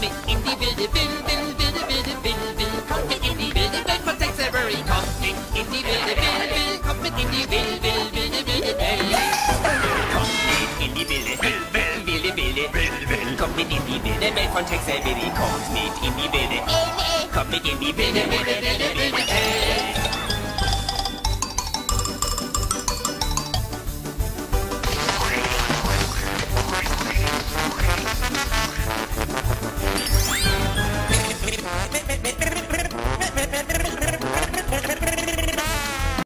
die wilde, wilde, wilde, wilde, wilde, wilde, kommt mit in die wilde Welt von Texabury. Kommt mit in die wilde, wilde, wilde, kommt mit in die wilde, wilde, wilde, wilde Welt. Kommt mit in die wilde, wilde, wilde, wilde, wilde, wilde, kommt mit in die wilde Welt von Texabury. Kommt mit in die wilde, kommt mit in die wilde, wilde, Ven, ven, ven.